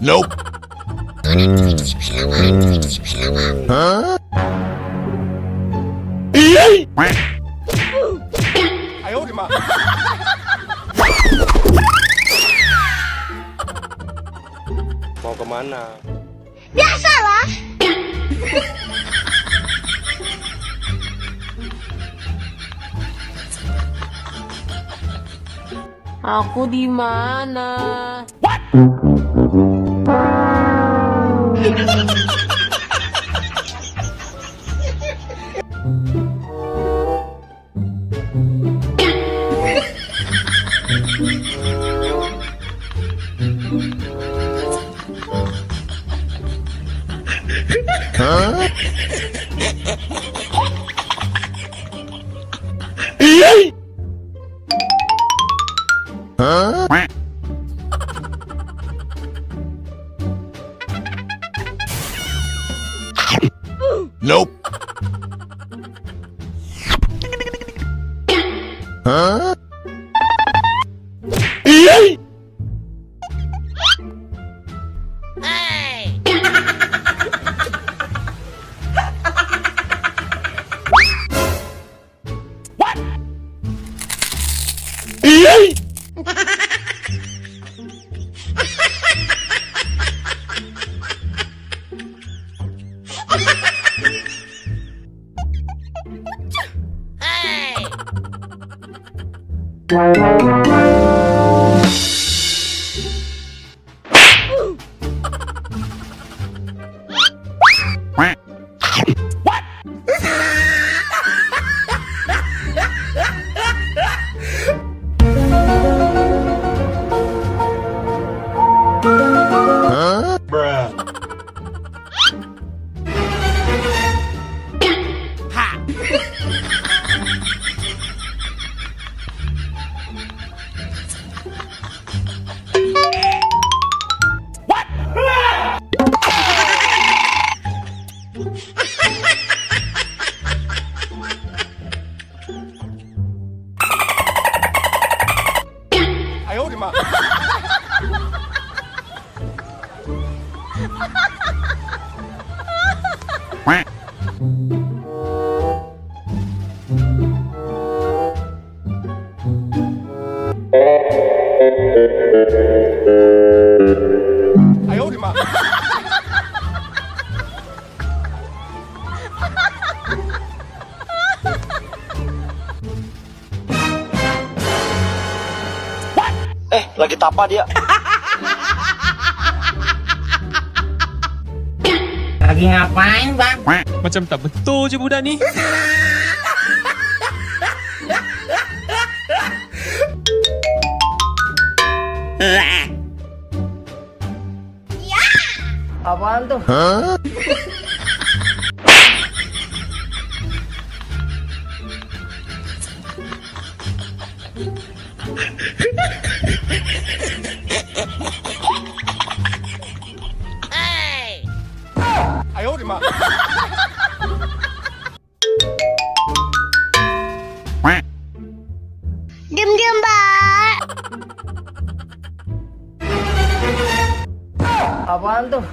Nope. Huh? Mau ke mana? Biasalah. Aku di mana? Huh? Huh? Nope. huh? Hey! what? Hey! What? Eh, lagi tapa dia. Lagi ngapain bang? Macam tak betul je budak ni. Apaan tuh? Huh? Acabando.